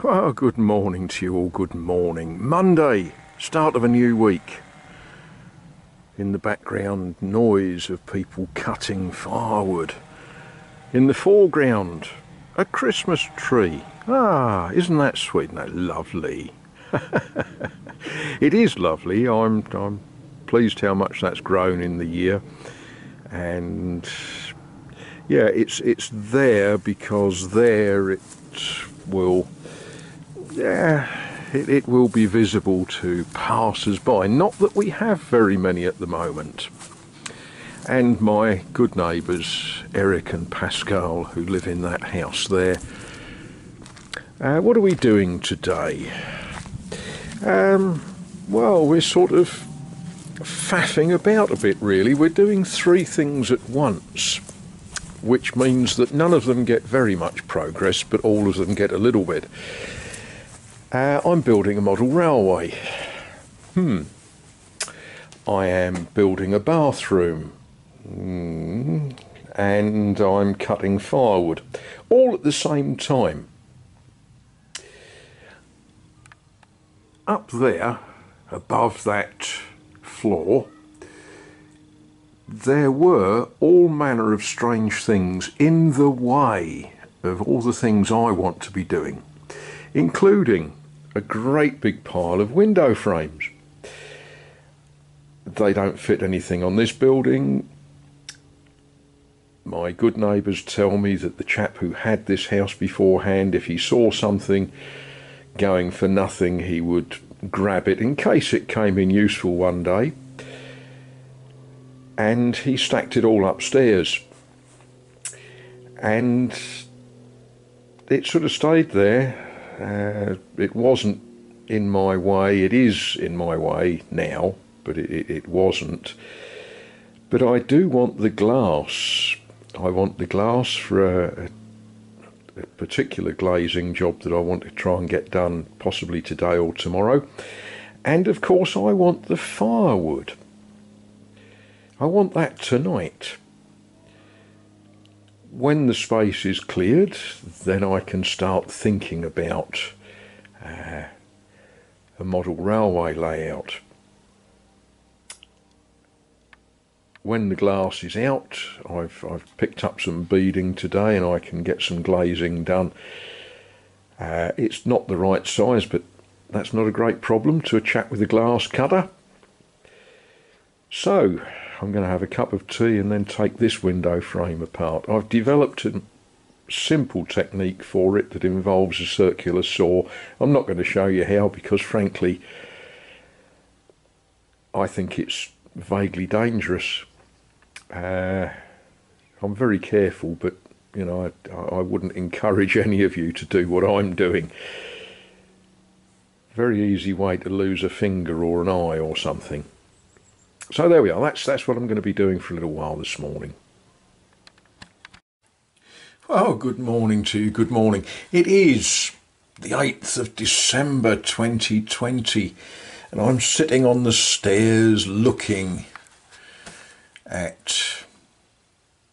Well, good morning to you all. Good morning. Monday, start of a new week. In the background, noise of people cutting firewood. In the foreground, a Christmas tree. Ah, isn't that sweet? No, lovely. it is lovely. I'm, I'm pleased how much that's grown in the year. And yeah, it's it's there because there it will yeah, it, it will be visible to passers-by. Not that we have very many at the moment. And my good neighbours, Eric and Pascal, who live in that house there. Uh, what are we doing today? Um, well, we're sort of faffing about a bit, really. We're doing three things at once, which means that none of them get very much progress, but all of them get a little bit. Uh, I'm building a model railway. Hmm. I am building a bathroom. Mm. And I'm cutting firewood. All at the same time. Up there, above that floor, there were all manner of strange things in the way of all the things I want to be doing, including a great big pile of window frames. They don't fit anything on this building. My good neighbours tell me that the chap who had this house beforehand, if he saw something going for nothing, he would grab it in case it came in useful one day. And he stacked it all upstairs. And it sort of stayed there uh, it wasn't in my way. It is in my way now, but it, it, wasn't. But I do want the glass. I want the glass for a, a particular glazing job that I want to try and get done possibly today or tomorrow. And of course, I want the firewood. I want that tonight when the space is cleared, then I can start thinking about uh, a model railway layout. When the glass is out, I've, I've picked up some beading today and I can get some glazing done. Uh, it's not the right size, but that's not a great problem to a chap with a glass cutter. So, I'm going to have a cup of tea and then take this window frame apart. I've developed a simple technique for it that involves a circular saw. I'm not going to show you how because frankly I think it's vaguely dangerous. Uh, I'm very careful but you know I, I wouldn't encourage any of you to do what I'm doing. Very easy way to lose a finger or an eye or something. So there we are. That's that's what I'm going to be doing for a little while this morning. Oh, good morning to you. Good morning. It is the 8th of December 2020, and I'm sitting on the stairs looking at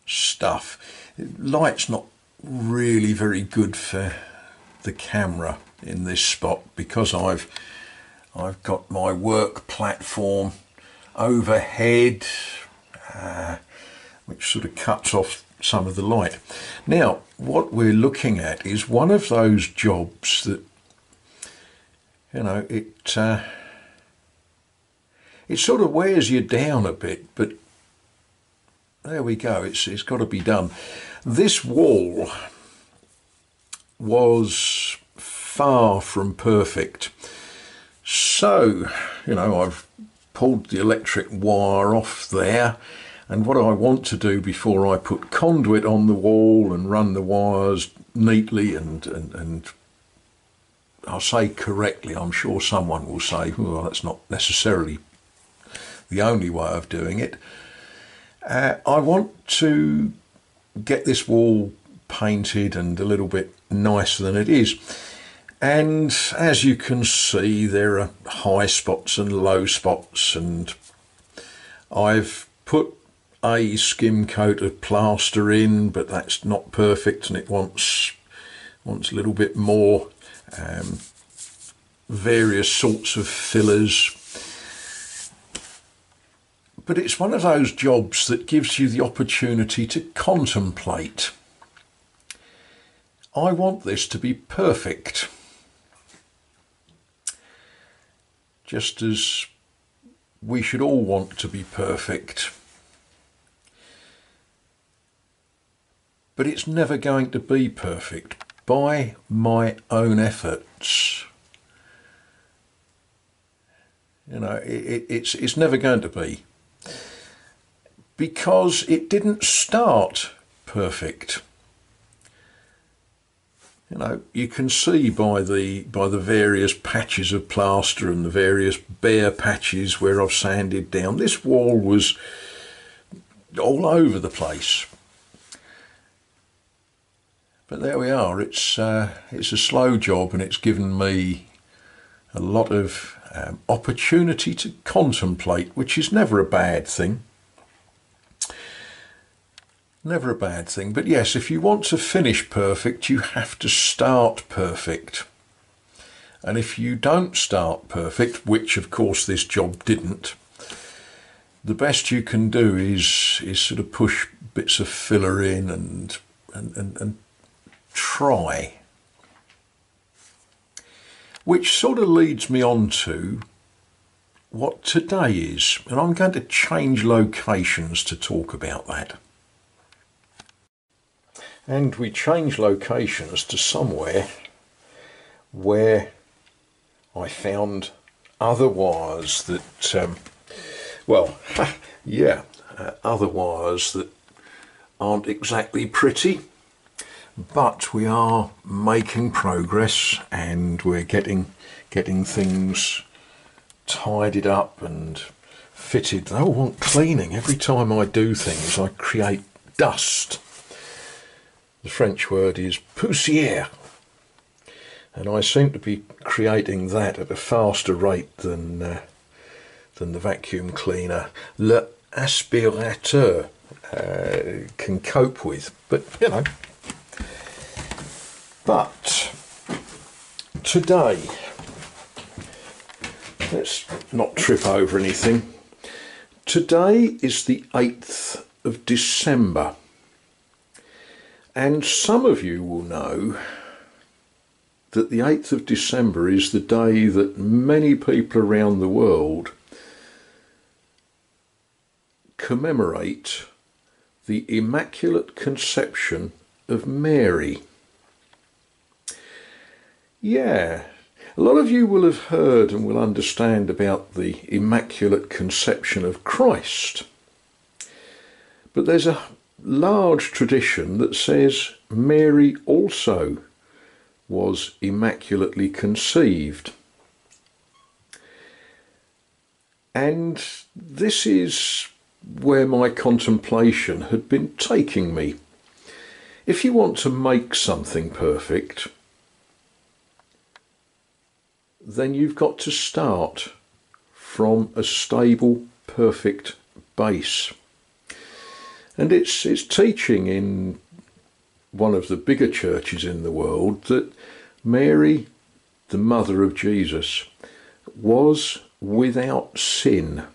stuff. Light's not really very good for the camera in this spot because I've I've got my work platform overhead, uh, which sort of cuts off some of the light. Now, what we're looking at is one of those jobs that, you know, it uh, it sort of wears you down a bit, but there we go. It's it's got to be done. This wall was far from perfect. So, you know, I've pulled the electric wire off there and what I want to do before I put conduit on the wall and run the wires neatly and, and, and I'll say correctly, I'm sure someone will say, well, that's not necessarily the only way of doing it. Uh, I want to get this wall painted and a little bit nicer than it is. And as you can see, there are high spots and low spots, and I've put a skim coat of plaster in, but that's not perfect, and it wants wants a little bit more um, various sorts of fillers. But it's one of those jobs that gives you the opportunity to contemplate. I want this to be perfect. Just as we should all want to be perfect. But it's never going to be perfect by my own efforts. You know, it, it's, it's never going to be. Because it didn't start perfect. You know, you can see by the by the various patches of plaster and the various bare patches where I've sanded down. This wall was all over the place. But there we are. It's uh, it's a slow job, and it's given me a lot of um, opportunity to contemplate, which is never a bad thing. Never a bad thing. But yes, if you want to finish perfect, you have to start perfect. And if you don't start perfect, which of course this job didn't, the best you can do is is sort of push bits of filler in and and, and, and try. Which sort of leads me on to what today is, and I'm going to change locations to talk about that and we change locations to somewhere where I found other wires that, um, well, yeah, uh, that aren't exactly pretty, but we are making progress and we're getting getting things tidied up and fitted. They all want cleaning. Every time I do things, I create dust the French word is poussière. And I seem to be creating that at a faster rate than, uh, than the vacuum cleaner, le aspirateur, uh, can cope with. But, you know. But today, let's not trip over anything. Today is the 8th of December. And some of you will know that the 8th of December is the day that many people around the world commemorate the Immaculate Conception of Mary. Yeah, a lot of you will have heard and will understand about the Immaculate Conception of Christ. But there's a large tradition that says Mary also was immaculately conceived. And this is where my contemplation had been taking me. If you want to make something perfect, then you've got to start from a stable, perfect base. And it's, it's teaching in one of the bigger churches in the world that Mary, the mother of Jesus, was without sin.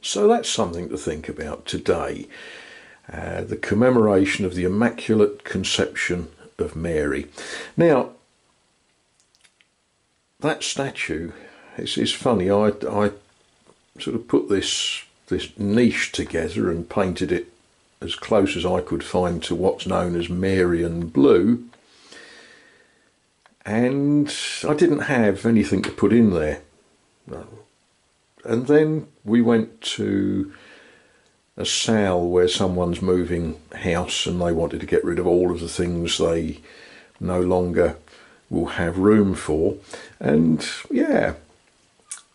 So that's something to think about today. Uh, the commemoration of the Immaculate Conception of Mary. Now, that statue it's, is funny. I, I sort of put this this niche together and painted it as close as I could find to what's known as Marian blue. And I didn't have anything to put in there. And then we went to a sale where someone's moving house and they wanted to get rid of all of the things they no longer will have room for. And yeah,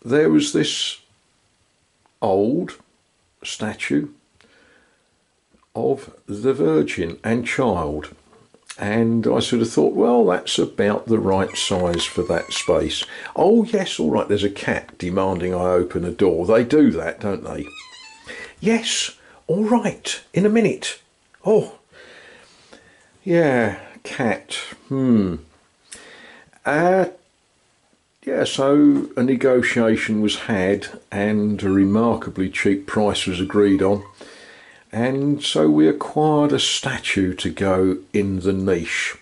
there was this old statue of the Virgin and Child. And I sort of thought, well, that's about the right size for that space. Oh, yes, all right, there's a cat demanding I open a door. They do that, don't they? Yes, all right, in a minute. Oh, yeah, cat. Hmm. Uh, yeah, so a negotiation was had and a remarkably cheap price was agreed on. And so we acquired a statue to go in the niche.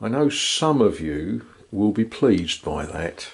I know some of you will be pleased by that.